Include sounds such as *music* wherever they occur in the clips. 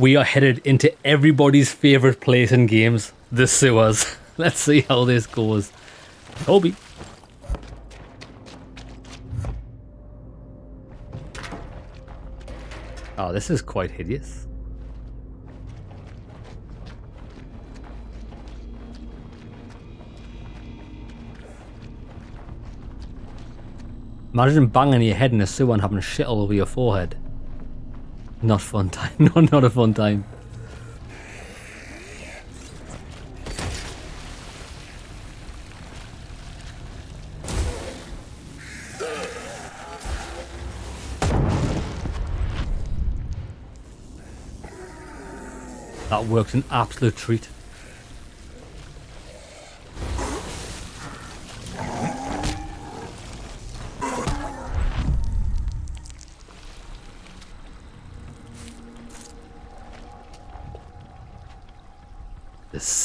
we are headed into everybody's favorite place in games, the sewers. *laughs* Let's see how this goes. Toby. Oh, this is quite hideous. Imagine banging your head in a sewer and having shit all over your forehead. Not fun time. *laughs* No, not a fun time. That works an absolute treat.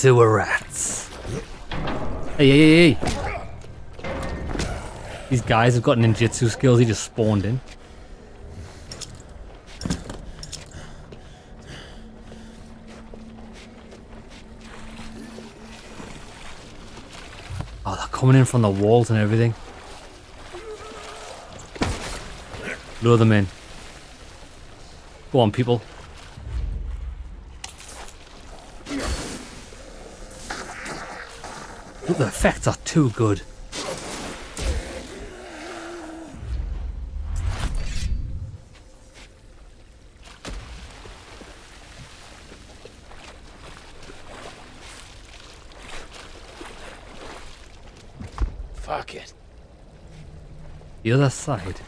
Sewer rats. Hey, hey, hey, hey. These guys have got ninjutsu skills. He just spawned in. Oh, they're coming in from the walls and everything. Lure them in. Go on, people. Effects are too good. Fuck it. The other side.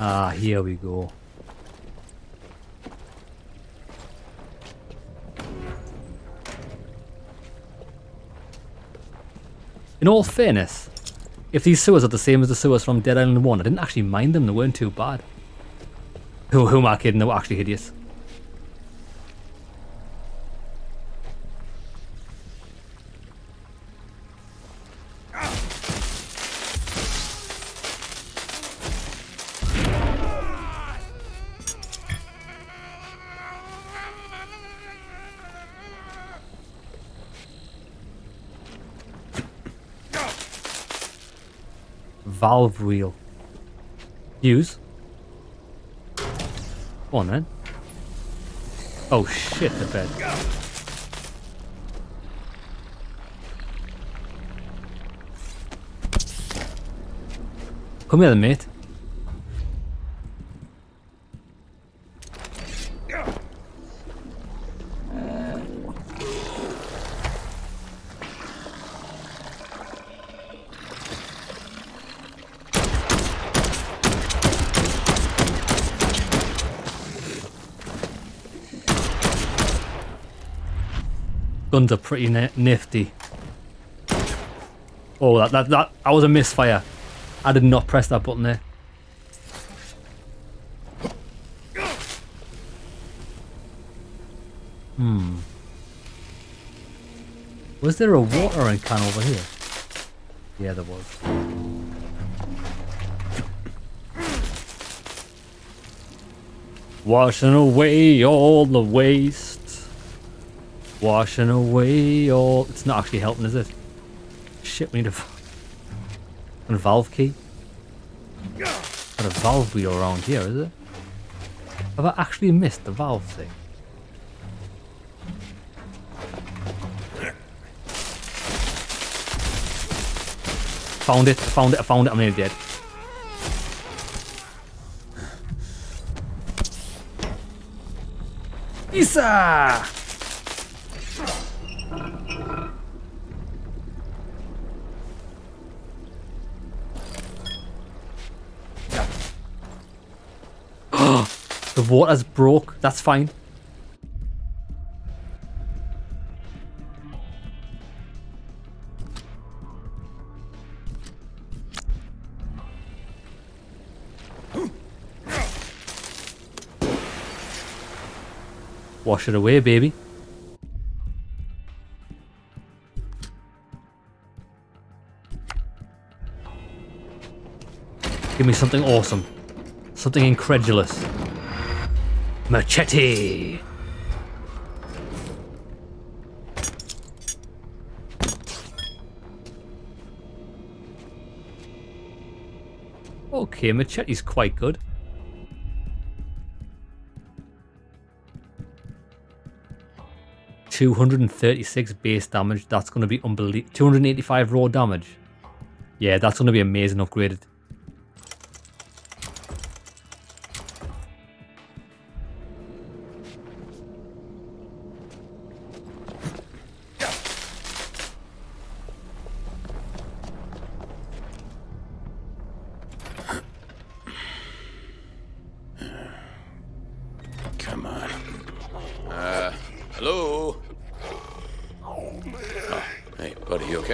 Ah, here we go. In all fairness, if these sewers are the same as the sewers from Dead Island 1, I didn't actually mind them, they weren't too bad. Who, who am I kidding, they were actually hideous. Valve wheel. Use. Go on then. Oh shit, the bed. Come here mate. Guns are pretty nifty. Oh, that, that, that, that was a misfire. I did not press that button there. Hmm. Was there a watering can over here? Yeah, there was. Washing away all the waste. Washing away all... It's not actually helping, is it? Shit, we need a... a valve key. Got a valve wheel around here, is it? Have I actually missed the valve thing? Found it, I found it, I found it, I'm nearly dead. Isa! Water's broke, that's fine. Wash it away, baby. Give me something awesome. something incredulous. Machete! Okay, machete's quite good. Two hundred and thirty-six base damage. That's going to be unbelievable. Two hundred eighty-five raw damage. Yeah, that's going to be amazing upgraded.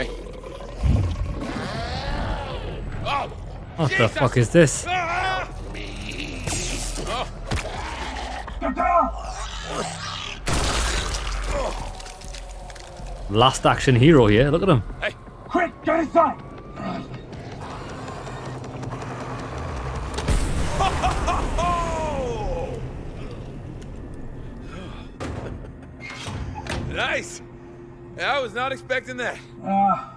Okay? Oh! What the fuck is this? Last action hero here. Look at him. Hey, Quick, get inside! *laughs* nice! I was not expecting that. Uh,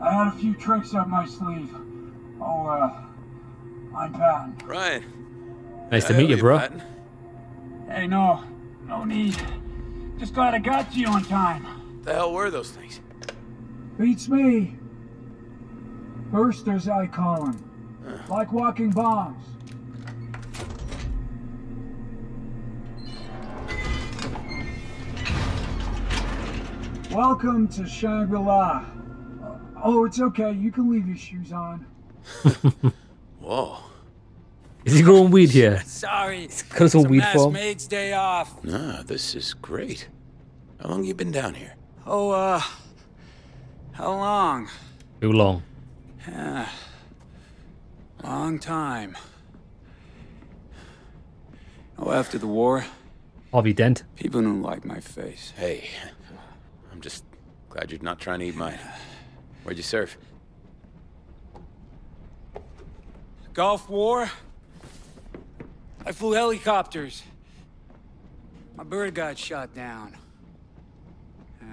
I had a few tricks up my sleeve. Oh, uh, I'm Patton. Ryan. Nice to I meet you, bro. Patton. Hey, no, no need. Just glad I got to you on time. The hell were those things? Beats me. First, there's I Colin. Like walking bombs. Welcome to Shangri-La. Uh, oh, it's okay. You can leave your shoes on. *laughs* Whoa. Is he growing weed here? Sorry. got us a it's weed mass farm. maid's day off. Nah, this is great. How long you been down here? Oh, uh, how long? Too long. Yeah, long time. Oh, after the war, Harvey Dent. people don't like my face. Hey, I'm just glad you're not trying to eat mine. Where'd you surf? Gulf War. I flew helicopters. My bird got shot down. Yeah.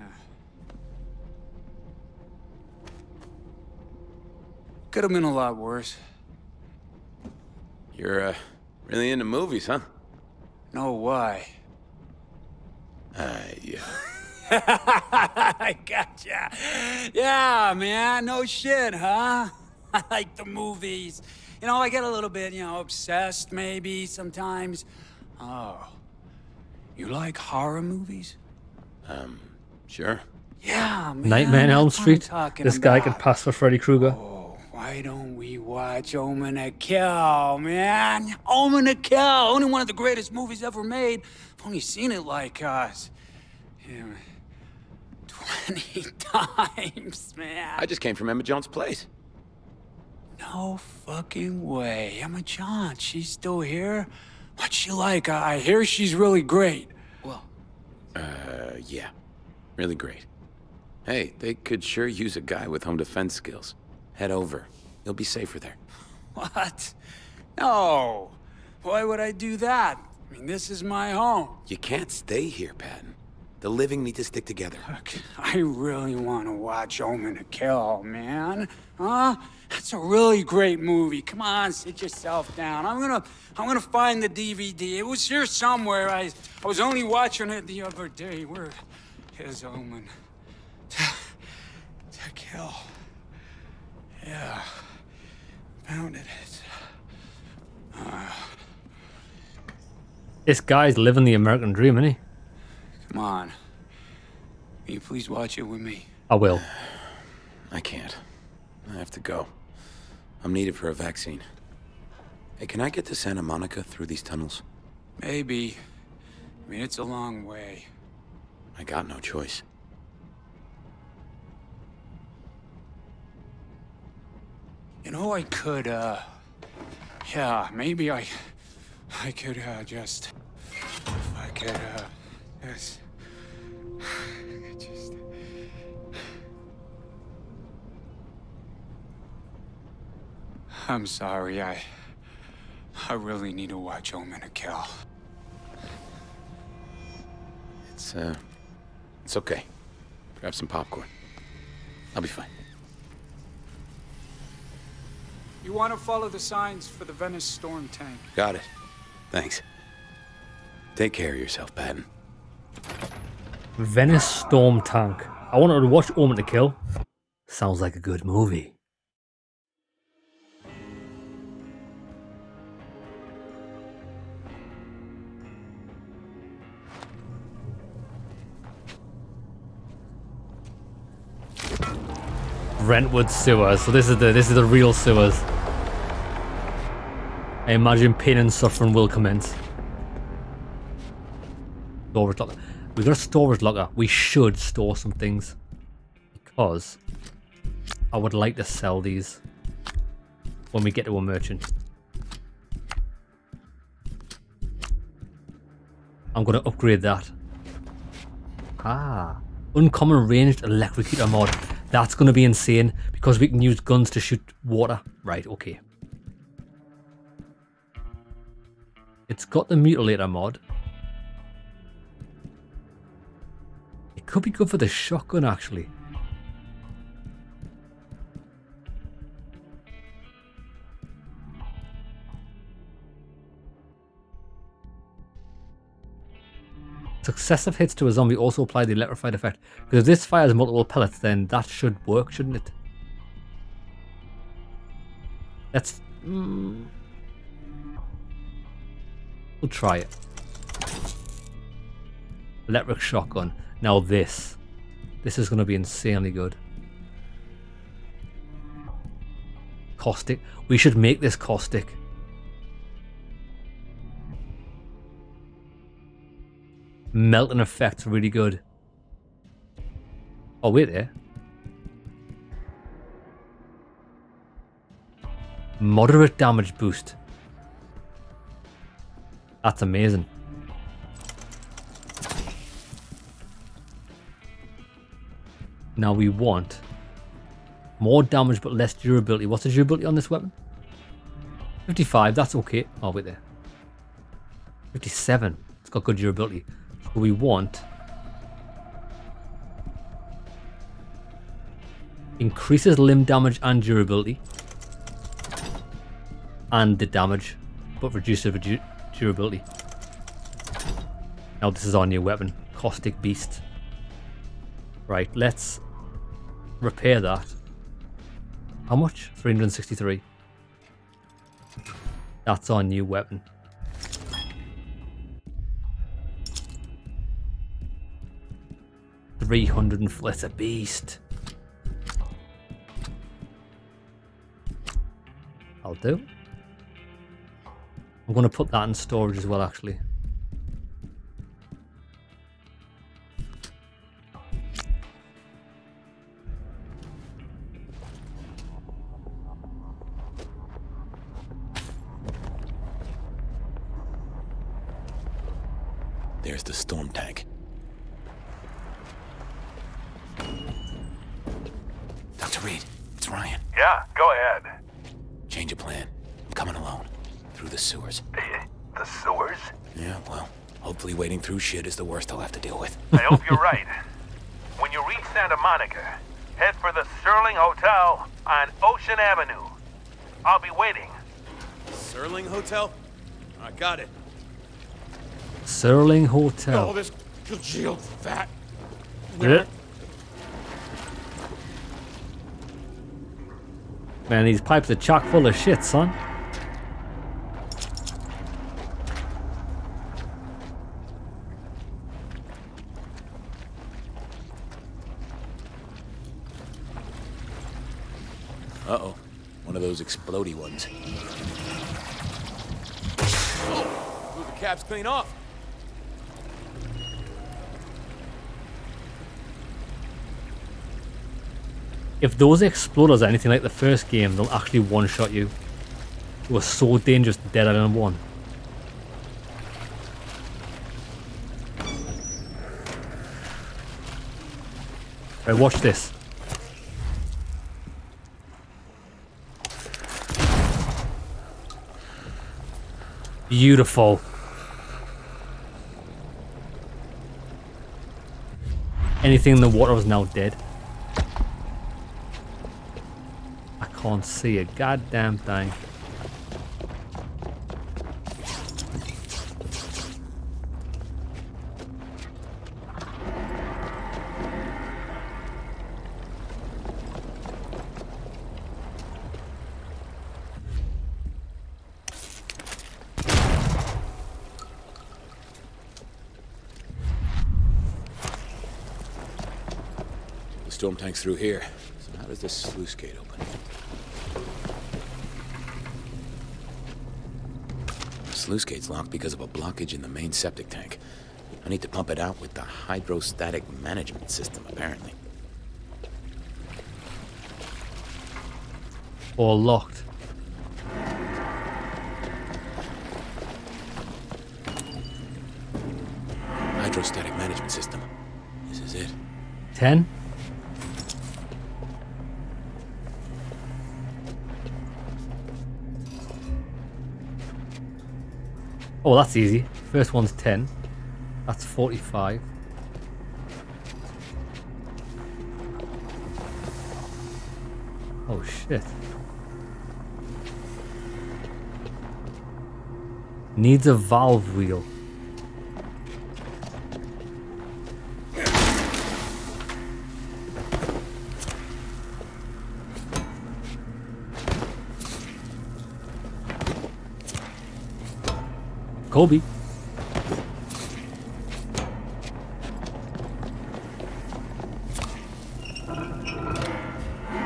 Could have been a lot worse. You're, uh, really into movies, huh? No, why? Uh, yeah. *laughs* *laughs* I gotcha. Yeah, man, no shit, huh? *laughs* I like the movies. You know, I get a little bit, you know, obsessed maybe sometimes. Oh. You like horror movies? Um, sure. Yeah, man. Nightmare on Elm that's what I'm Street. talking This guy about. could pass for Freddy Krueger. Oh, why don't we watch Omen to Kill, man? Omen to Kill, only one of the greatest movies ever made. I've only seen it like us. Yeah, 20 *laughs* times, man. I just came from Emma Jaunt's place. No fucking way. Emma John, she's still here? What's she like? I I hear she's really great. Well, Uh, yeah. Really great. Hey, they could sure use a guy with home defense skills. Head over. You'll be safer there. *laughs* what? No. Why would I do that? I mean, this is my home. You can't stay here, Patton. The living need to stick together. Look, I really want to watch Omen to Kill, man. Huh? That's a really great movie. Come on, sit yourself down. I'm gonna, I'm gonna find the DVD. It was here somewhere. I, I was only watching it the other day. Where is Omen to, to Kill? Yeah, found it. It's, This guy's living the American dream, isn't he? Come on. Will you please watch it with me? I will. I can't. I have to go. I'm needed for a vaccine. Hey, can I get to Santa Monica through these tunnels? Maybe. I mean, it's a long way. I got no choice. You know, I could, uh... Yeah, maybe I... I could, uh, just... If I could, uh... Just... Just... I'm sorry, I... I really need to watch Omen to Kill. It's, uh, it's okay. Grab some popcorn. I'll be fine. You want to follow the signs for the Venice storm tank. Got it. Thanks. Take care of yourself, Patton. Venice Storm Tank. I wanted to watch Omen to Kill. Sounds like a good movie. Brentwood sewers. So this is the this is the real sewers. I imagine pain and suffering will commence. Storage locker. We've got a storage locker. We should store some things. Because I would like to sell these when we get to a merchant. I'm going to upgrade that. Ah. Uncommon ranged electrocutor mod. That's going to be insane because we can use guns to shoot water. Right, okay. It's got the mutilator mod. Could be good for the shotgun actually. Successive hits to a zombie also apply the electrified effect. Because if this fires multiple pellets, then that should work, shouldn't it? Let's... Mm, we'll try it. Electric shotgun. Now this. This is going to be insanely good. Caustic. We should make this caustic. Melting effect's really good. Oh, wait there. Moderate damage boost. That's amazing. Now we want more damage but less durability. What's the durability on this weapon? 55, that's okay. Oh, wait there. 57. It's got good durability we want increases limb damage and durability and the damage but reduces the durability now this is our new weapon caustic beast right let's repair that how much 363 that's our new weapon 300 and it's a beast. I'll do. I'm going to put that in storage as well, actually. Is the worst I'll have to deal with. I hope you're right. When you reach Santa Monica, head for the Sterling Hotel on Ocean Avenue. I'll be waiting. Sterling Hotel? I got it. Sterling Hotel. Oh, this congealed fat. Yeah. Man, these pipes are chock full of shit, son. Uh-oh. One of those explody ones. Oh! Blew the caps clean off. If those exploders are anything like the first game, they'll actually one-shot you. It was so dangerous Dead Island 1. Right, watch this. Beautiful. Anything in the water is now dead. I can't see a goddamn thing. The storm tank's through here. So how does this sluice gate open? The sluice gate's locked because of a blockage in the main septic tank. I need to pump it out with the hydrostatic management system, apparently. Or locked. Hydrostatic management system. This is it. 10? Oh, that's easy. First one's 10. That's 45. Oh, shit. Needs a valve wheel.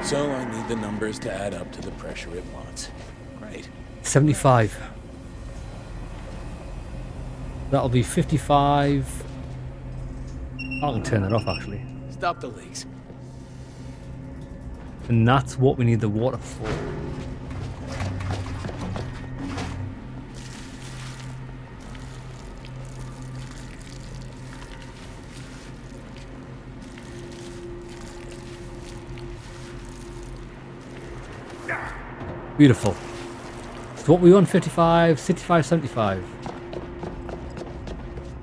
So I need the numbers to add up to the pressure it wants. Great. 75. That'll be 55. I can turn that off actually. Stop the leaks. And that's what we need the water for. Beautiful. So what we on 55, 65, 75.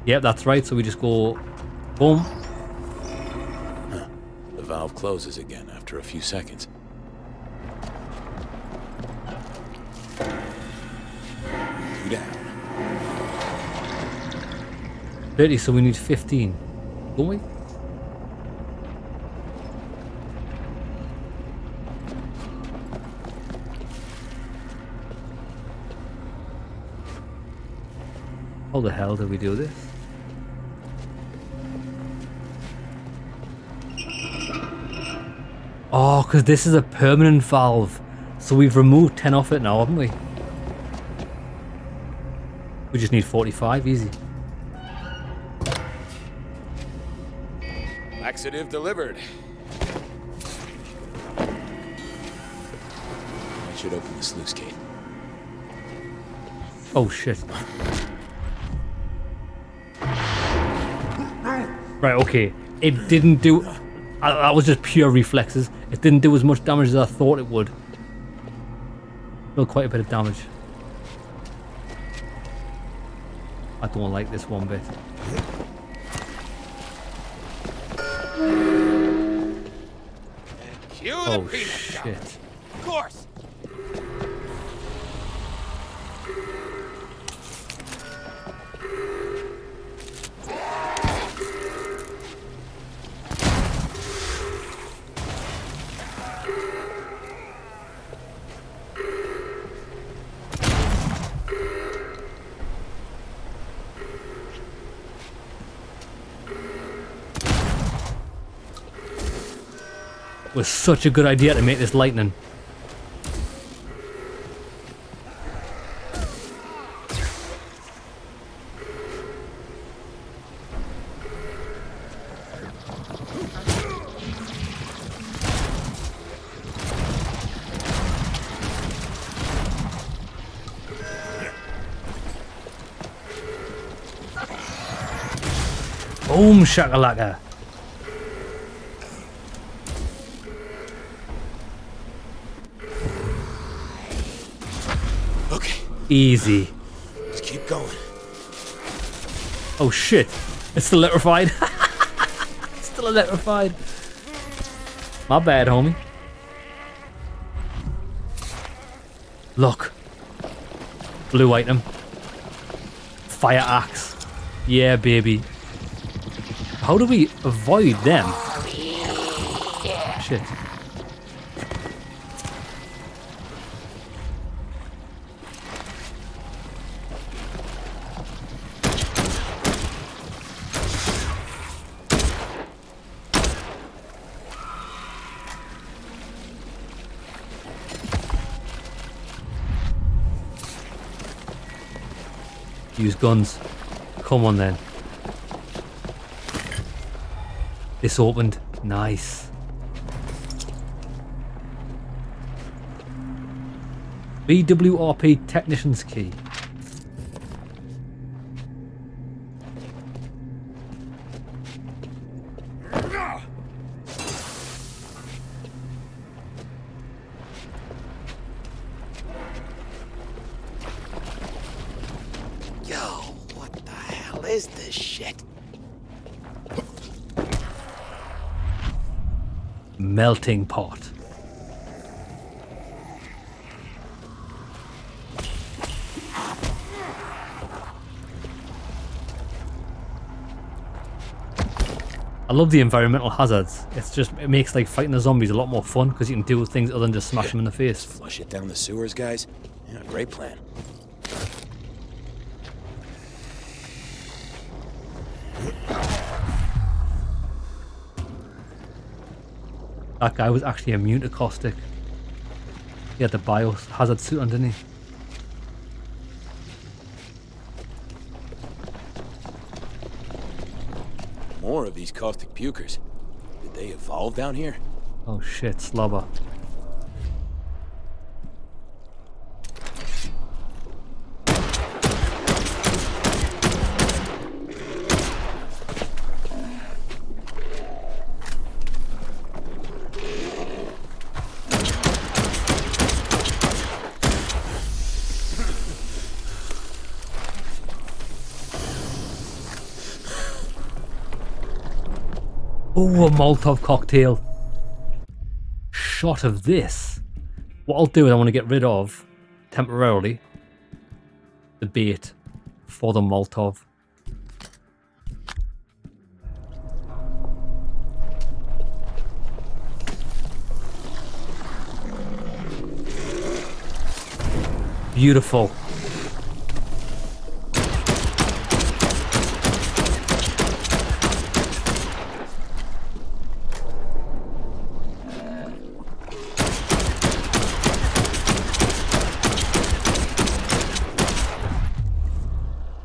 Yep, that's right. So we just go boom. The valve closes again after a few seconds. Two down. 30, so we need 15. Don't we? How the hell do we do this? Oh, because this is a permanent valve. So we've removed 10 off it now, haven't we? We just need 45, easy. Laxative delivered. I should open the sluice gate. Oh shit. Right, okay. It didn't do... I, that was just pure reflexes. It didn't do as much damage as I thought it would. Still quite a bit of damage. I don't like this one bit. Oh shit. Such a good idea to make this lightning. Boom shakalaka. Easy. just keep going. Oh shit! It's still electrified. *laughs* it's still electrified. My bad, homie. Look. Blue item. Fire axe. Yeah, baby. How do we avoid them? Use guns. Come on then. This opened. Nice. BWRP Technician's Key. Melting pot. I love the environmental hazards. It's just it makes like fighting the zombies a lot more fun because you can deal with things other than just smash them in the face. Flush it down the sewers, guys? Yeah, great plan. That guy was actually immune to caustic. He had the biohazard suit underneath. More of these caustic pukers. Did they evolve down here? Oh shit, slobber. Oh, a Molotov cocktail. Shot of this. What I'll do is I want to get rid of, temporarily, the bait for the Molotov. Beautiful.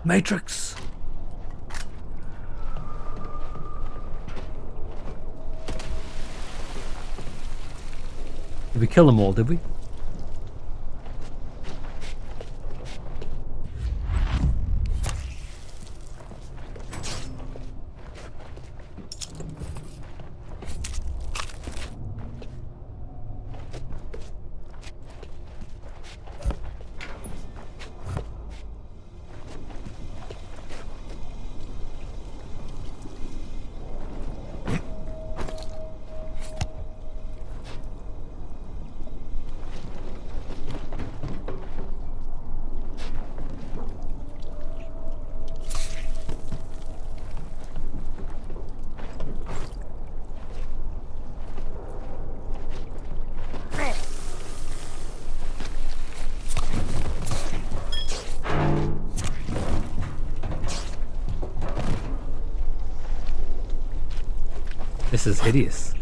Matrix. Did we kill them all, did we? This is hideous.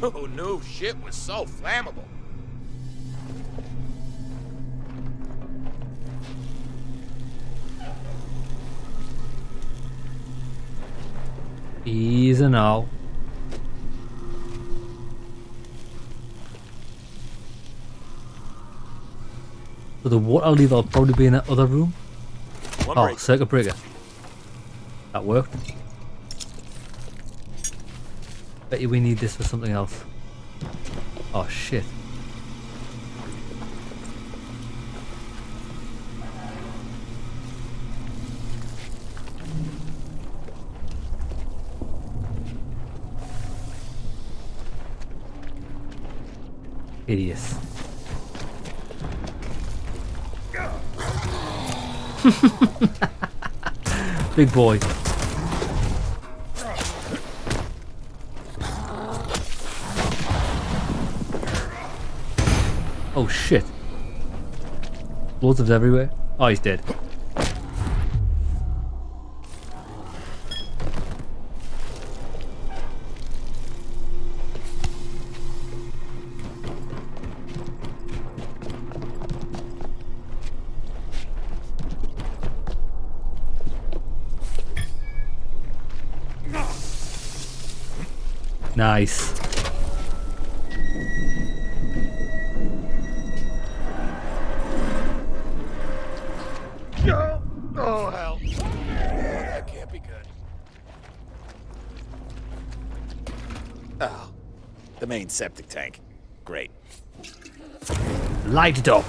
Oh, no shit was so flammable. Easy now. So the water lever will probably be in that other room. One Oh, break. circuit breaker. That worked. Bet you we need this for something else. Oh shit. Hideous. Big boy. Oh shit. Explosives everywhere. Oh, he's dead. Nice. Oh, hell. That can't be good. Oh, the main septic tank. Great. Light it up.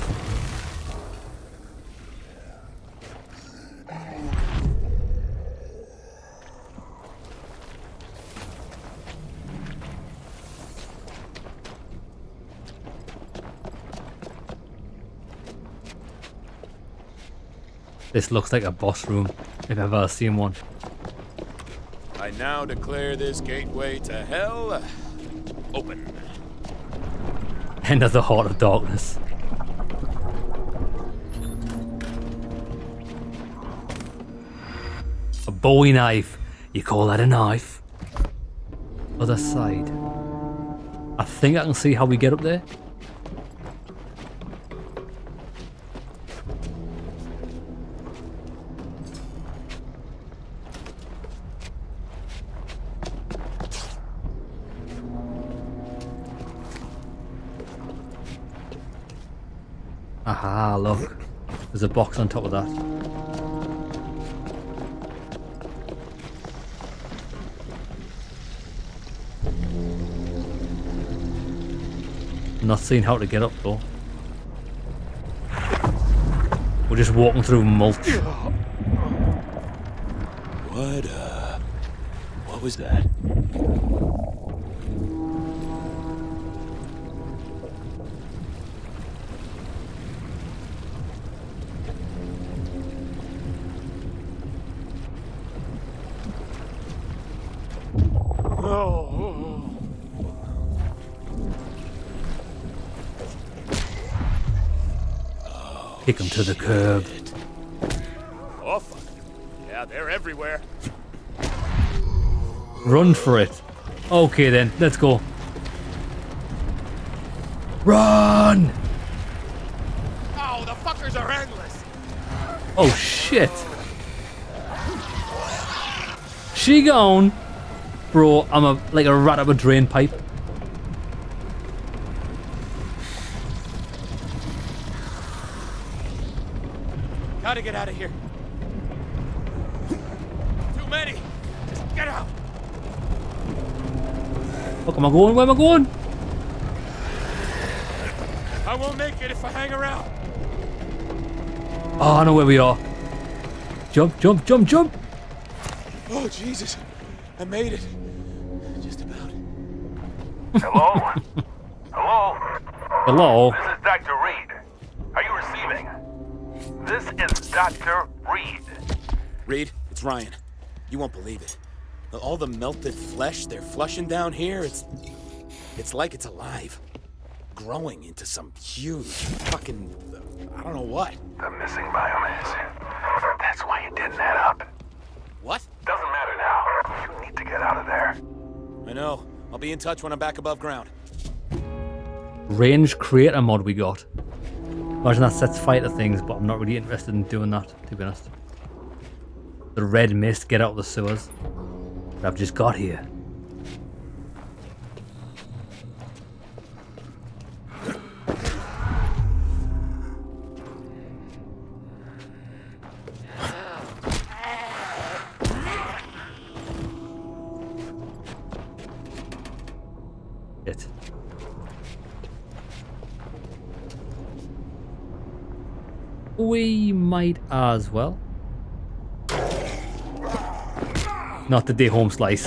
This looks like a boss room, if I've ever seen one. I now declare this gateway to hell open. End of the Heart of Darkness. A bowie knife. You call that a knife? Other side. I think I can see how we get up there. On top of that. Not seeing how to get up though. We're just walking through mulch. What, uh. What was that? Kick him to the curb. Oh, fuck. Yeah, they're everywhere. Run for it. Okay then, let's go. Run! Oh, the fuckers are endless. Oh shit. She gone. Bro, I'm a like a rat up a drain pipe. Fuck am I going? Where am I going? I won't make it if I hang around. Oh, I know where we are. Jump, jump, jump, jump. Oh, Jesus. I made it. Just about. Hello? *laughs* Hello? Hello. This is Dr. Reed. Are you receiving? This is Dr. Reed. Reed, it's Ryan. You won't believe it. All the melted flesh they're flushing down here, it's. It's like it's alive. Growing into some huge fucking. I don't know what. The missing biomass. That's why it didn't add up. What? Doesn't matter now. You need to get out of there. I know. I'll be in touch when I'm back above ground. Range creator mod we got. Imagine that sets fighter things, but I'm not really interested in doing that, to be honest. The red mist, get out of the sewers. I've just got here. It. We might as well. Not the day home slice.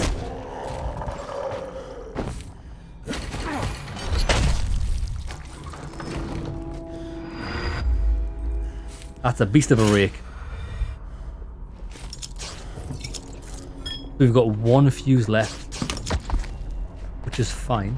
That's a beast of a rake. We've got one fuse left, which is fine.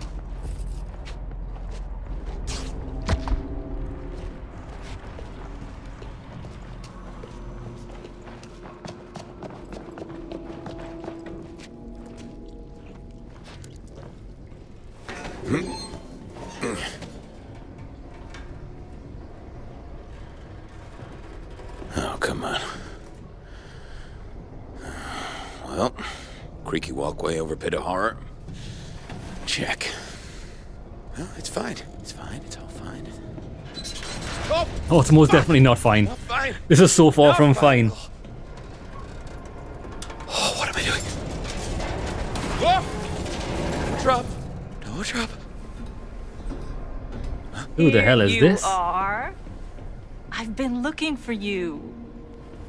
Walkway over pit of horror. Check. Well, it's fine. It's fine. It's all fine. Oh, Oh, it's most definitely not fine. not fine. This is so far Not from fine. Oh, what am I doing? Whoa! Drop. No drop. Who the hell is you this? are. I've been looking for you.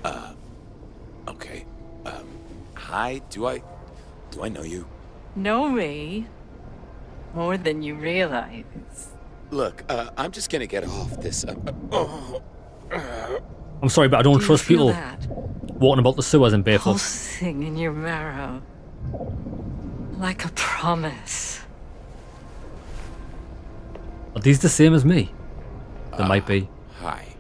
Uh, okay. Um, hi. Do I... Do I know you? Know me more than you realize. Look, uh, I'm just gonna get off this. Uh, uh, oh, I'm sorry, but I don't Do trust people that walking about the sewers in barefoot. pulsing in your marrow, like a promise. Are these the same as me? They might be. hi.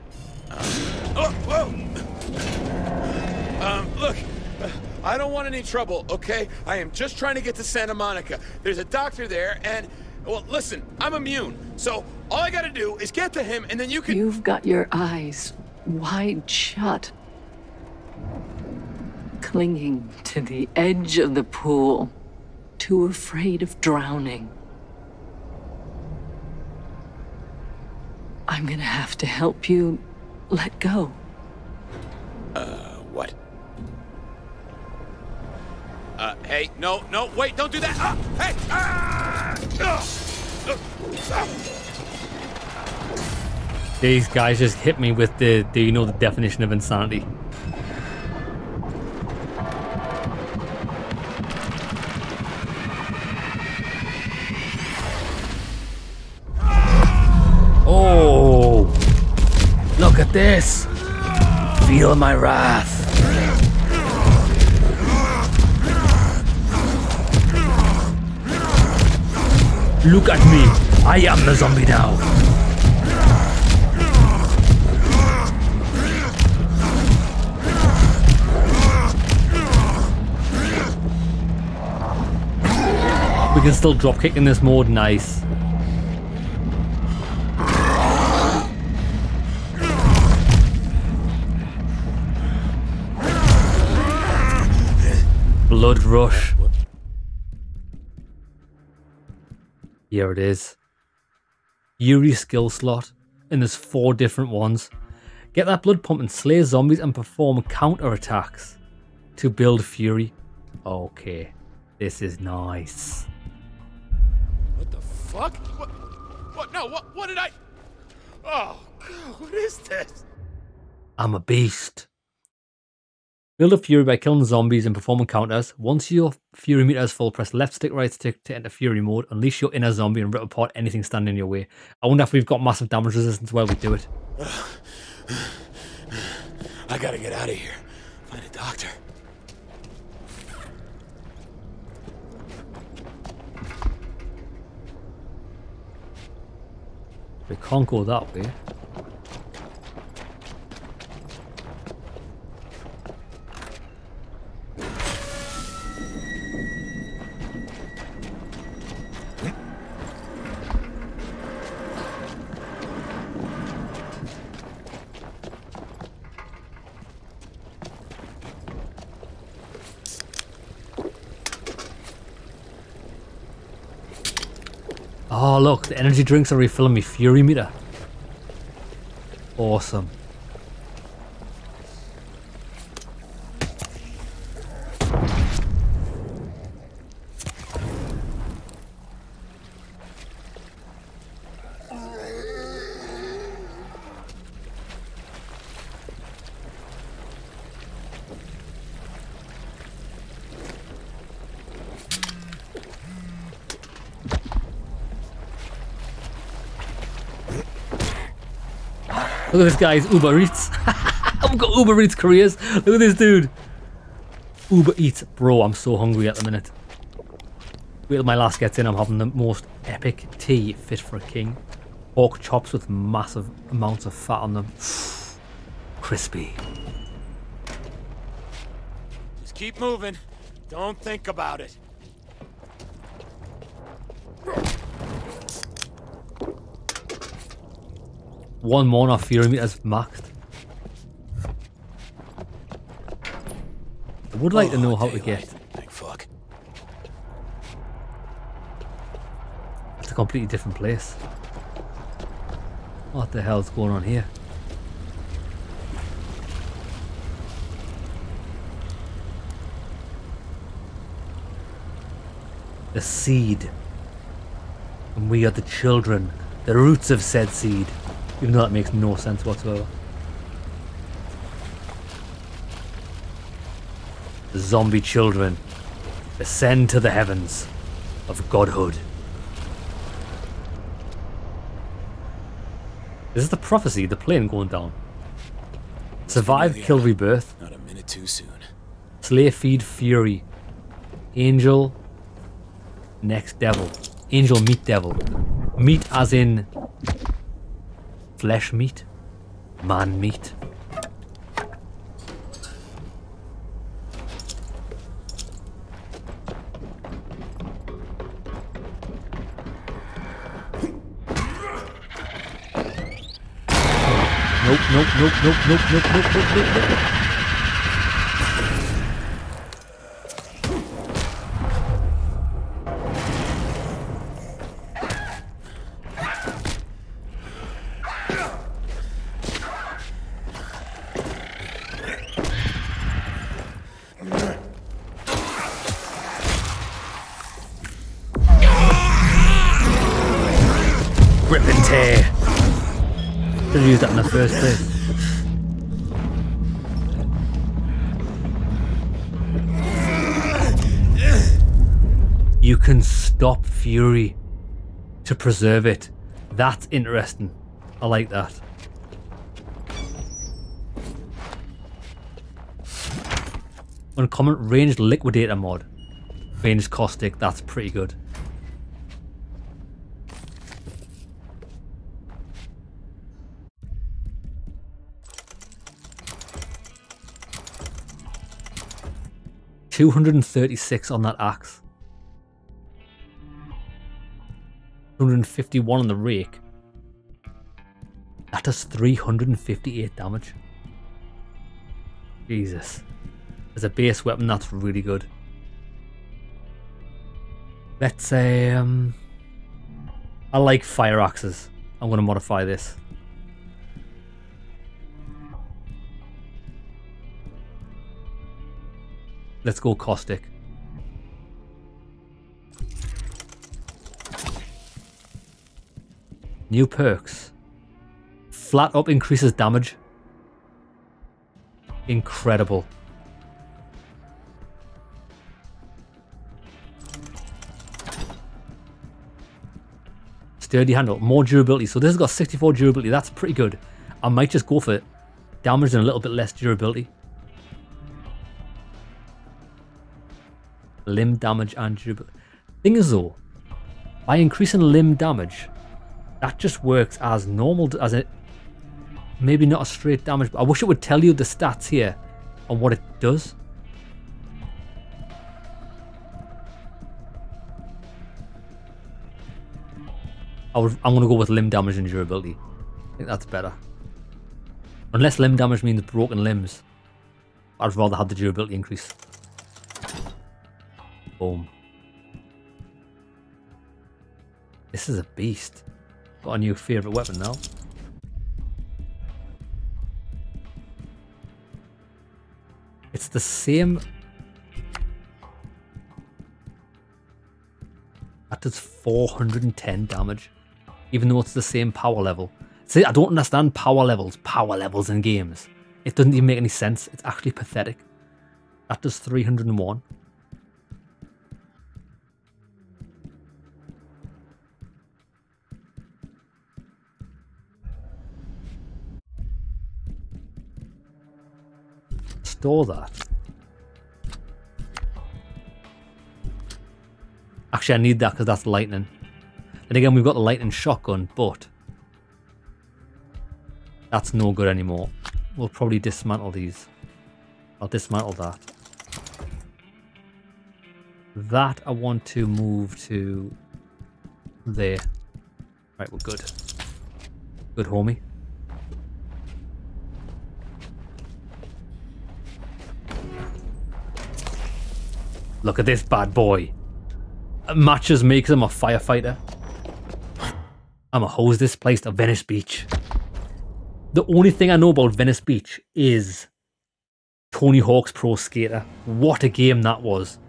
I don't want any trouble, okay? I am just trying to get to Santa Monica. There's a doctor there, and well, listen, I'm immune, so all I gotta do is get to him, and then you can. You've got your eyes wide shut, clinging to the edge of the pool, too afraid of drowning. I'm gonna have to help you let go. Uh, what? Uh, hey, no, no, wait, don't do that! Ah, hey! Ah! Ugh! Ugh! These guys just hit me with the, do you know the definition of insanity? Oh! Look at this! Feel my wrath! Look at me! I am the zombie now! We can still dropkick in this mode, nice. Blood rush. Here it is. Fury skill slot. And there's four different ones. Get that blood pump and slay zombies and perform counter attacks to build fury. Okay. This is nice. What the fuck? What? What? No, what? What did I? Oh, God, what is this? I'm a beast. Build up fury by killing zombies and performing counters. Once your fury meter is full, press left stick, right stick to enter fury mode. Unleash your inner zombie and rip apart anything standing in your way. I wonder if we've got massive damage resistance while we do it. *sighs* I gotta get out of here. Find a doctor. We can't go that way. Look, the energy drinks are refilling me fury meter. Awesome. Look at this guy's Uber Eats. *laughs* I've got Uber Eats careers. Look at this dude. Uber Eats. Bro, I'm so hungry at the minute. Wait till my last gets in, I'm having the most epic tea fit for a king. Pork chops with massive amounts of fat on them. *sighs* Crispy. Just keep moving. Don't think about it. One more and our Fury meter's maxed. I would like to know oh, how to get Thank fuck. to a completely different place. What the hell's going on here? The seed. And we are the children, the roots of said seed. Even though that makes no sense whatsoever. The zombie children ascend to the heavens of godhood. This is the prophecy, the plane going down. Survive, kill, rebirth. Not a minute too soon. Slay, feed, fury. Angel. Next devil. Angel, meet devil. Meet as in flesh meat. Man meat. Nope, nope, nope, nope, nope, nope, nope, nope, nope, the first place. You can stop fury to preserve it. That's interesting. I like that. Uncommon ranged liquidator mod. Ranged caustic, that's pretty good. Two hundred and thirty-six on that axe. 151 on the rake. That does three hundred and fifty-eight damage. Jesus. As a base weapon, that's really good. Let's say, um... I like fire axes. I'm going to modify this. Let's go caustic. New perks. Flat up increases damage. Incredible. Sturdy handle, more durability. So this has got 64 durability. That's pretty good. I might just go for it. Damage and a little bit less durability. Limb damage and durability. Thing is though, by increasing limb damage, that just works as normal, as it maybe not a straight damage. But I wish it would tell you the stats here on what it does. I I'm going to go with limb damage and durability. I think that's better. Unless limb damage means broken limbs. I'd rather have the durability increase. Boom. This is a beast. Got a new favorite weapon now. It's the same. That does 410 damage, even though it's the same power level. See, I don't understand power levels, power levels in games. It doesn't even make any sense. It's actually pathetic. That does 301. Store that. Actually, I need that because that's lightning. And again, we've got the lightning shotgun, but that's no good anymore. We'll probably dismantle these. I'll dismantle that. That I want to move to there. Right, we're good. Good, homie. Look at this bad boy. Matches me because I'm a firefighter. I'm a hose this place to Venice Beach. The only thing I know about Venice Beach is Tony Hawk's Pro Skater. What a game that was.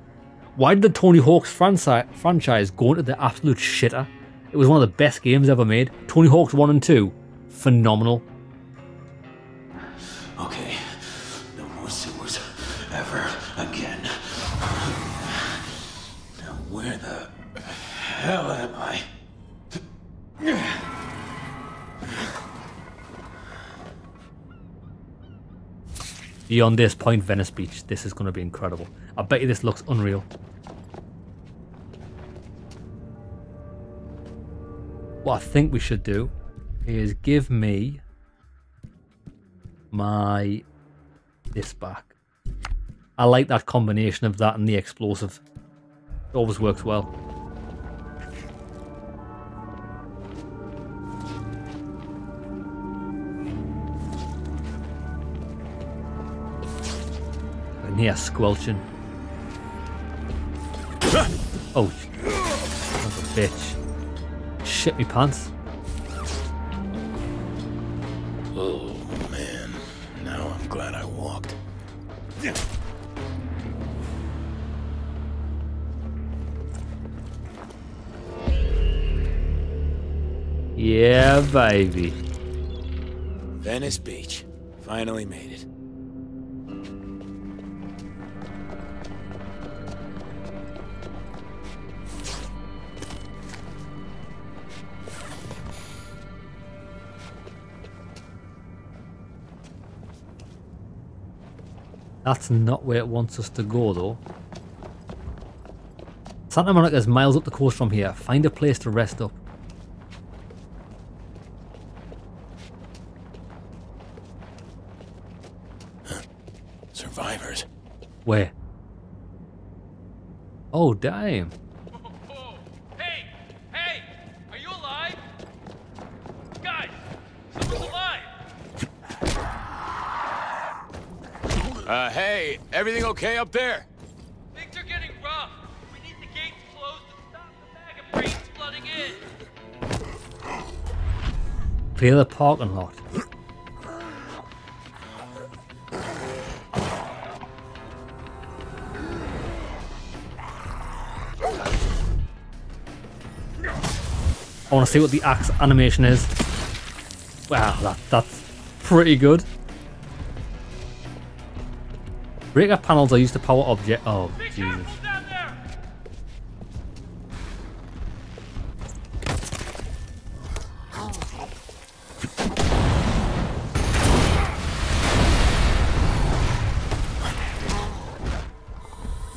Why did the Tony Hawk's franchi- franchise go into the absolute shitter? It was one of the best games ever made. Tony Hawk's 1 and 2, phenomenal. Hell am I? Beyond this point, Venice Beach, this is going to be incredible. I bet you this looks unreal. What I think we should do is give me my this back. I like that combination of that and the explosive. It always works well. Here, squelching. Oh, son a bitch. Shit me pants. Oh, man. Now I'm glad I walked. Yeah, baby. Venice Beach. Finally made it. That's not where it wants us to go, though. Santa Monica is miles up the coast from here. Find a place to rest up. Survivors. Where? Oh, damn. Hey! Hey! Are you alive? Guys! Someone's alive! Uh, hey, everything okay up there? Things are getting rough. We need the gates closed to stop the bag of brains flooding in. Clear the parking lot. I want to see what the axe animation is. Wow, that, that's pretty good. Breaker panels are used to power object. Oh, Jesus. careful down there!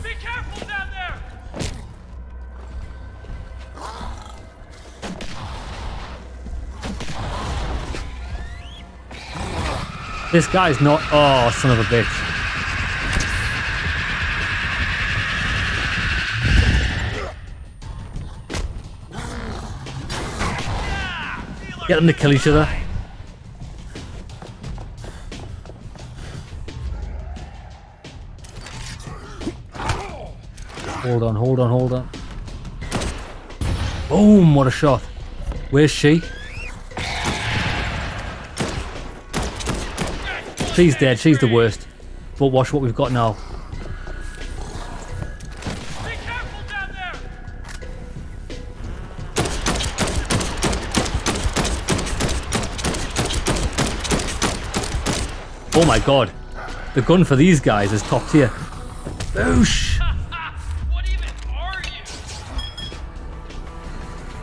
Be careful down there! This guy's not. Oh, son of a bitch. Get them to kill each other. Hold on, hold on, hold on. Boom, what a shot. Where's she? She's dead, she's the worst. But watch what we've got now. Oh my god. The gun for these guys is top tier. Boosh! what even are you?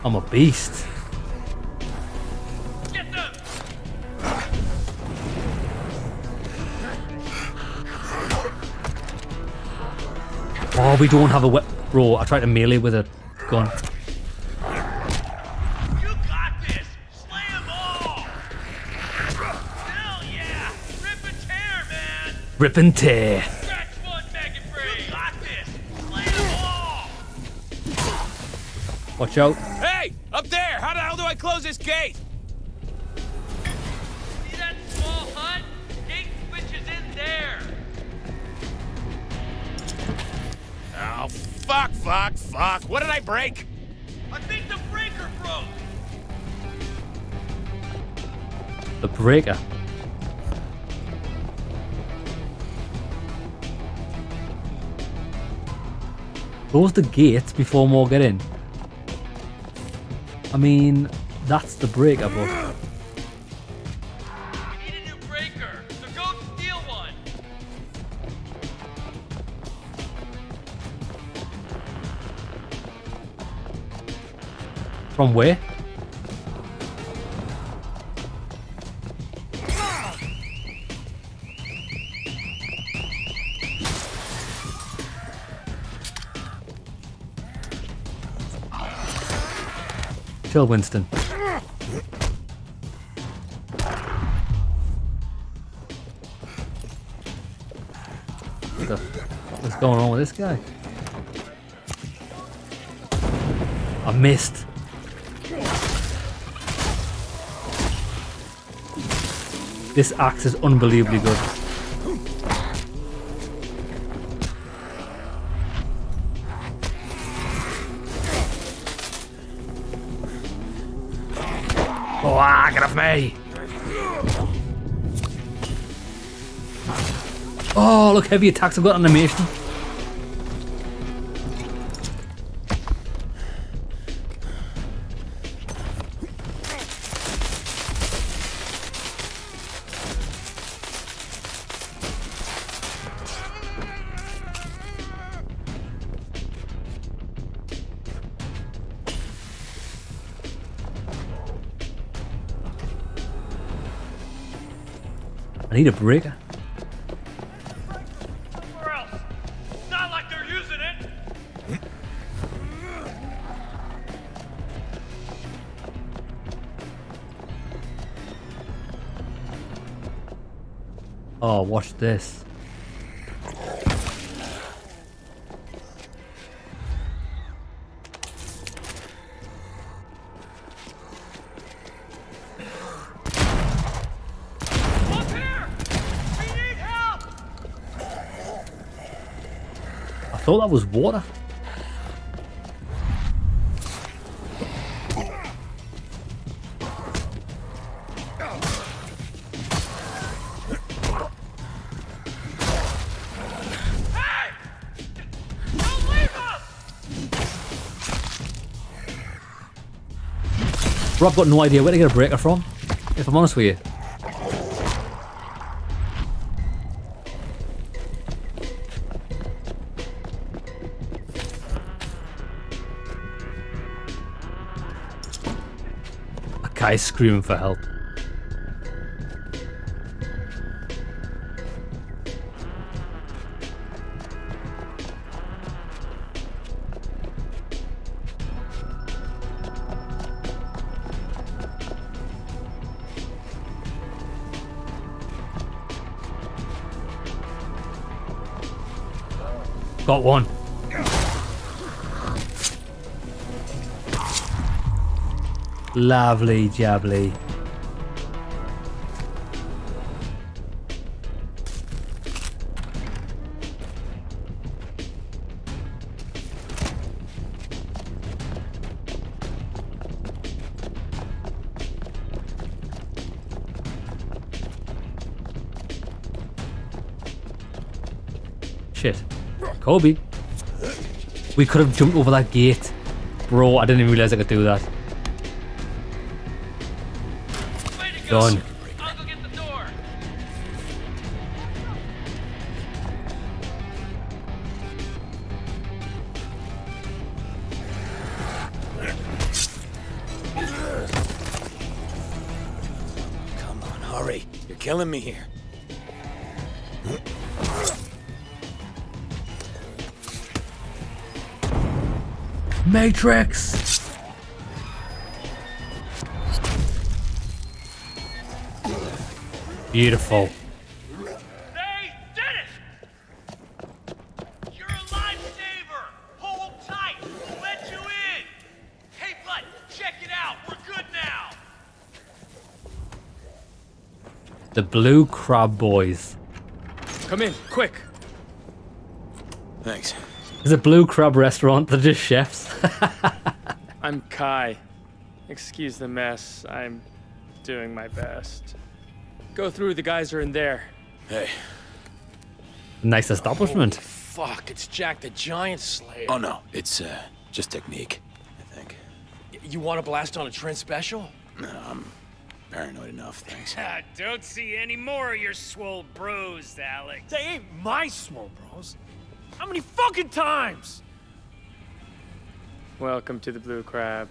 I'm a beast. Get them! Oh, we don't have a whip, Bro, I tried to melee with a gun. Rip and tear. Scratch one, Mega Brain! You got this! Slay 'em all! Watch out. Hey! Up there! How the hell do I close this gate? See that small hut? Gate switch is in there! Oh, fuck, fuck, fuck. What did I break? I think the breaker broke! The breaker. Close the gates before more get in. I mean, that's the breaker, but We need a new breaker, so go steal one! from where? Chill, Winston. What the what's going on with this guy? I missed. This axe is unbelievably good. Look, heavy attacks I've got animation. I need a breaker. Watch this. Up here! We need help! I thought that was water. Bro, I've got no idea where to get a breaker from, if I'm honest with you. A guy's screaming for help. Got one. Lovely jubbly. Kobe. We could have jumped over that gate. Bro, I didn't even realize I could do that. Done. Good now! The Blue Crab Boys. Come in, quick. Thanks. There's a Blue Crab restaurant. They're just chefs. *laughs* I'm Kai. Excuse the mess. I'm doing my best. Go through, the guys are in there. Hey. nice establishment. Fuck, it's Jack the Giant Slayer. Oh no, it's uh, just technique, I think. Y- You want to blast on a Trent special? No, I'm paranoid enough, thanks. *laughs* Ah, don't see any more of your swole bros, Alex. They ain't my small bros. How many fucking times? Welcome to the Blue Crab.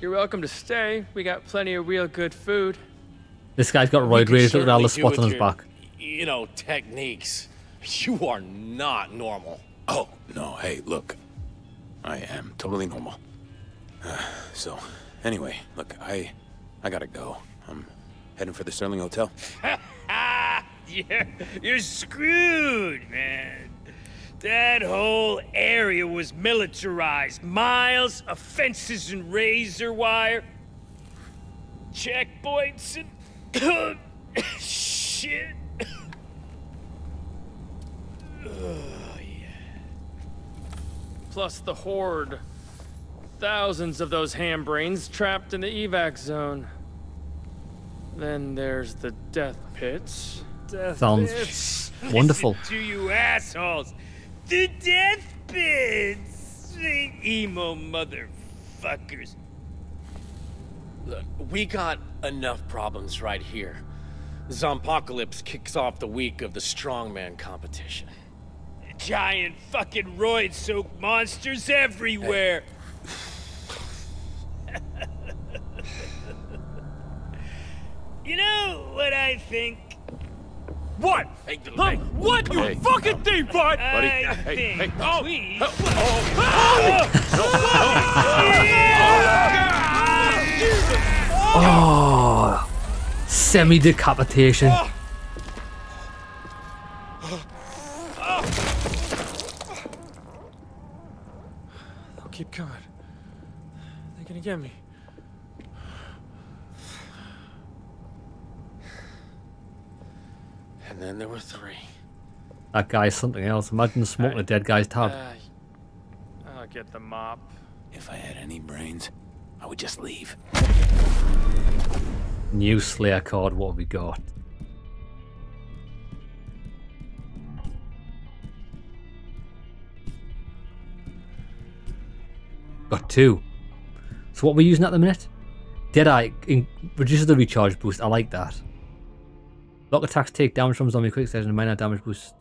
You're welcome to stay. We got plenty of real good food. This guy's got roid rage. can Look at all the certainly spots on his your, back. You know, techniques. You are not normal. Oh, no, hey, look. I am totally normal. Uh, so, anyway, look, I I gotta go. I'm heading for the Sterling Hotel. *laughs* you're, you're screwed, man. That whole area was militarized. Miles of fences and razor wire. Checkpoints and... *coughs* Shit. Plus the horde. Thousands of those ham brains trapped in the evac zone. Then there's the death pits. Death Sounds pits. wonderful. *laughs* To you assholes. The death bits. Emo motherfuckers. Look, we got enough problems right here. Zompocalypse kicks off the week of the strongman competition. Giant fucking roid soaked monsters everywhere. *laughs* you know what I think? What? Hey, Huh? What you Hey. fucking think, bud? Buddy, I hey, think hey, oh, we oh, oh. oh, semi decapitation. They'll keep coming. They're gonna get me. And then there were three. That guy's something else. Imagine smoking a dead guy's tab. Uh, I'll get the mop. If I had any brains, I would just leave. New Slayer card. What have we got? Got two. So what are we using at the minute? Deadeye in- reduces the recharge boost. I like that. Lock attacks take damage from zombie quick session and minor damage boost.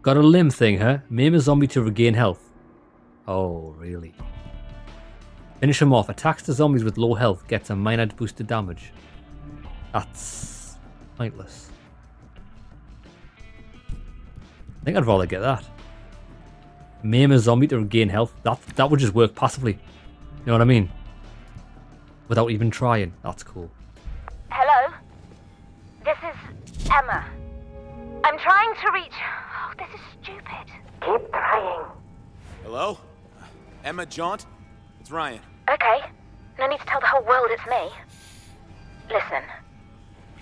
Got a limb thing, huh? Maim a zombie to regain health. Oh, really? Finish him off. Attacks the zombies with low health. Gets a minor boost to damage. That's pointless. I think I'd rather get that. Maim a zombie to regain health. That that would just work passively. You know what I mean? Without even trying. That's cool. Emma. I'm trying to reach. Oh, this is stupid. Keep trying. Hello? Emma Jaunt? It's Ryan. Okay. No need to tell the whole world it's me. Listen.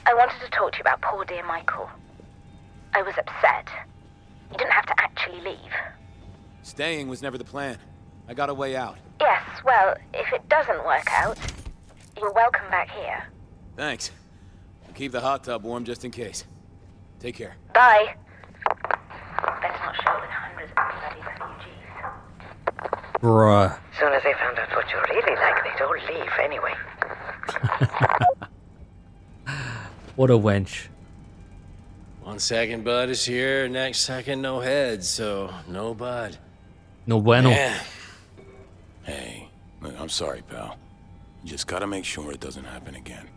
I wanted to talk to you about poor dear Michael. I was upset. You didn't have to actually leave. Staying was never the plan. I got a way out. Yes, well, if it doesn't work out, you're welcome back here. Thanks. I'll keep the hot tub warm just in case. Take care. Bye. Better not show up with hundreds of bloody refugees. Bruh. Soon as they found out what you're really like, they'd all leave anyway. *laughs* What a wench. One second, Bud is here. Next second, no head. So, no Bud. No bueno. Man, Hey, look, I'm sorry, pal. You just gotta make sure it doesn't happen again.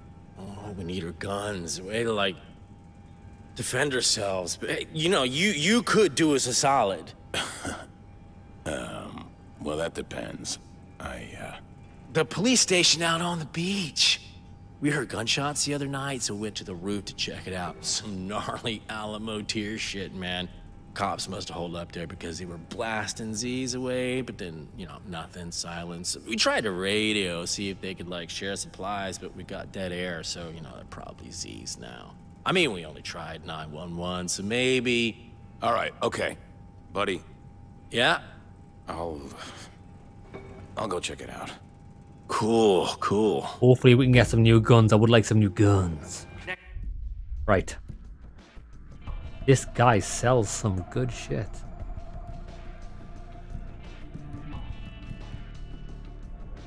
Oh, we need our guns. Way to like defend ourselves. But you know, you you could do us a solid. *laughs* um, Well, that depends. I, uh... The police station out on the beach. We heard gunshots the other night, so we went to the roof to check it out. Some *laughs* gnarly Alamo tier shit, man. Cops must have holed up there because they were blasting Z's away, but then, you know, nothing, silence. We tried to radio, see if they could, like, share supplies, but we got dead air, so, you know, they're probably Z's now. I mean, we only tried 911, so maybe... All right, okay. Buddy. Yeah? I'll... *sighs* I'll go check it out. Cool, cool. Hopefully we can get some new guns. I would like some new guns. Right. This guy sells some good shit.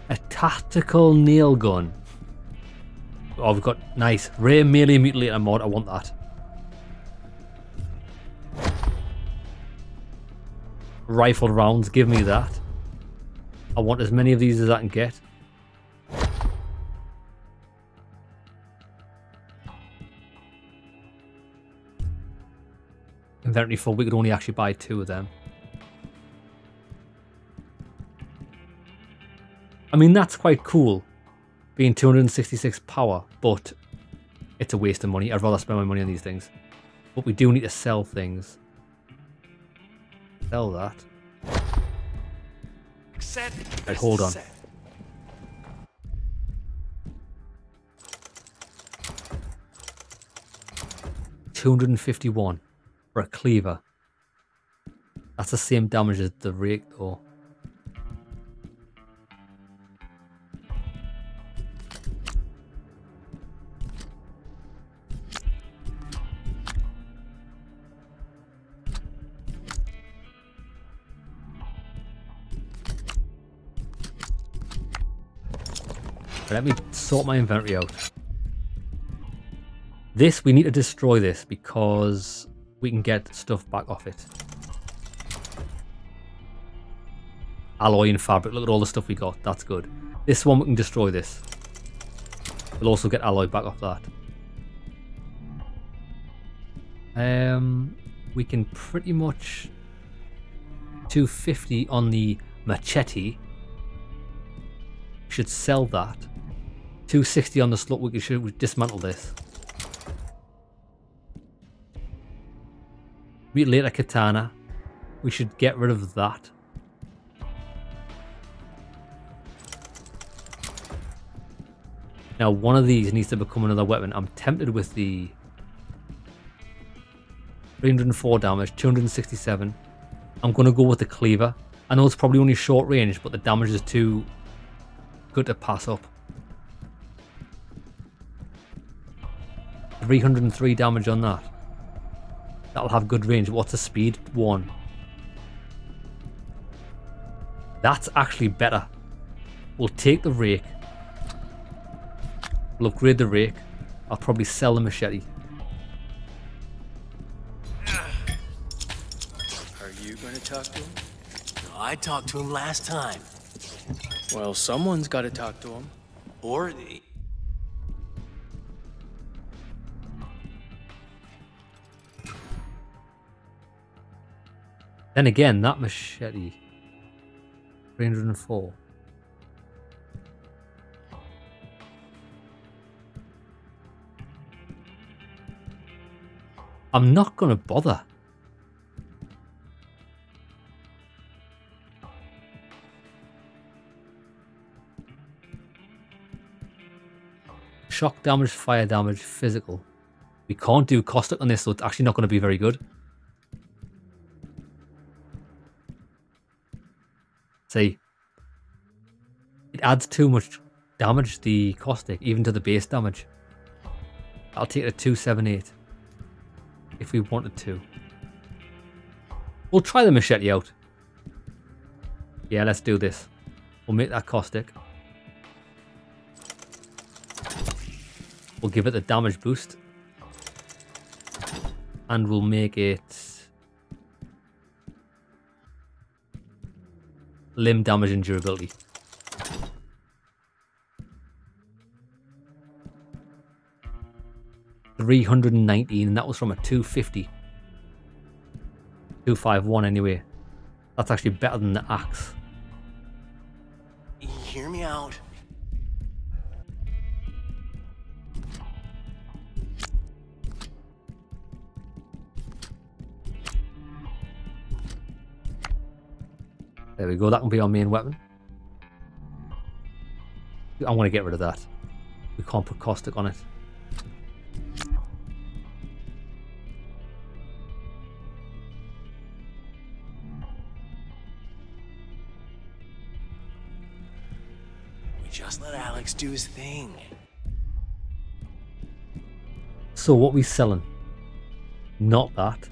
A tactical nail gun. Oh, we've got nice. Ray melee mutilator mod. I want that. Rifled rounds. Give me that. I want as many of these as I can get. Inventory full. We could only actually buy two of them. I mean, that's quite cool. Being 266 power, but it's a waste of money. I'd rather spend my money on these things. But we do need to sell things. Sell that. Right, hold on. Two hundred and fifty-one for a cleaver. That's the same damage as the rake, though. Let me sort my inventory out. This, we need to destroy this because we can get stuff back off it. Alloy and fabric. Look at all the stuff we got. That's good. This one, we can destroy this. We'll also get alloy back off that. Um, we can pretty much 250 on the machete. Should sell that. 260 on the slot. We should dismantle this. Mutilator katana. We should get rid of that. Now, one of these needs to become another weapon. I'm tempted with the 304 damage, 267. I'm going to go with the cleaver. I know it's probably only short range, but the damage is too good to pass up. 303 damage on that. That'll have good range. What's the speed? One. That's actually better. We'll take the rake. We'll upgrade the rake. I'll probably sell the machete. Are you going to talk to him? No, I talked to him last time. Well, someone's got to talk to him. Or Then again, that machete. 304. I'm not going to bother. Shock damage, fire damage, physical. We can't do caustic on this, so it's actually not going to be very good. See, it adds too much damage, the caustic, even to the base damage. I'll take to 278 if we wanted to. We'll try the machete out. Yeah, let's do this. We'll make that caustic. We'll give it the damage boost. And we'll make it... Limb damage and durability. Three hundred and nineteen, and that was from a two fifty. Two five one anyway. That's actually better than the axe. There we go, that can be our main weapon. I want to get rid of that. We can't put caustic on it. We just let Alex do his thing. So what we selling? Not that.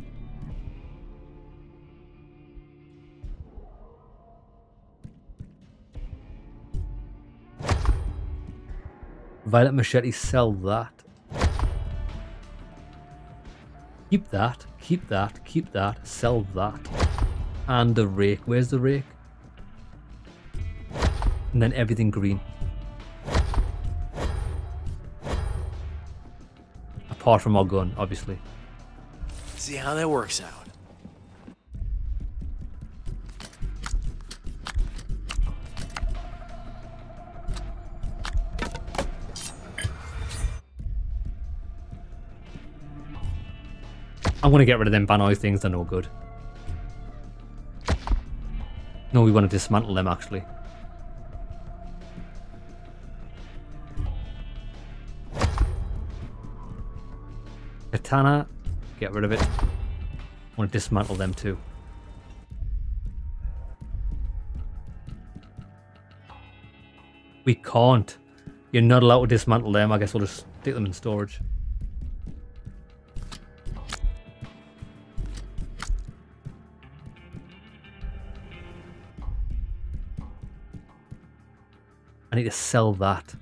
Violet Machete, sell that. Keep that, keep that, keep that, sell that. And the rake. Where's the rake? And then everything green. Apart from our gun, obviously. See how that works out. I'm gonna get rid of them Banoi things, they're no good. No, we want to dismantle them actually. Katana, get rid of it. I want to dismantle them too. We can't. You're not allowed to dismantle them. I guess we'll just stick them in storage. I need to sell that.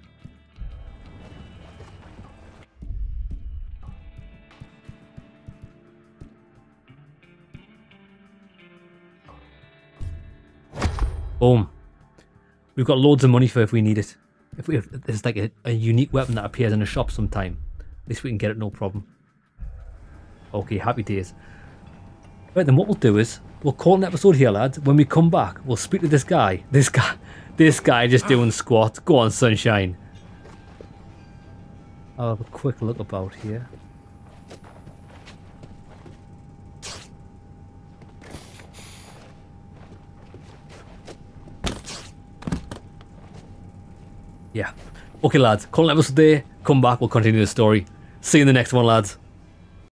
Boom. We've got loads of money for if we need it. If, we, if like a, a unique weapon that appears in a shop sometime, at least we can get it no problem. Okay, happy days. Right then, what we'll do is we'll call an episode here, lads. When we come back, we'll speak to this guy. This guy, this guy just doing squats. Go on, sunshine. I'll have a quick look about here. Yeah. Okay, lads. Call episode there. Come back. We'll continue the story. See you in the next one, lads.